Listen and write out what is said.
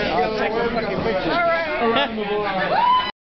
I'll take a fucking picture. All right.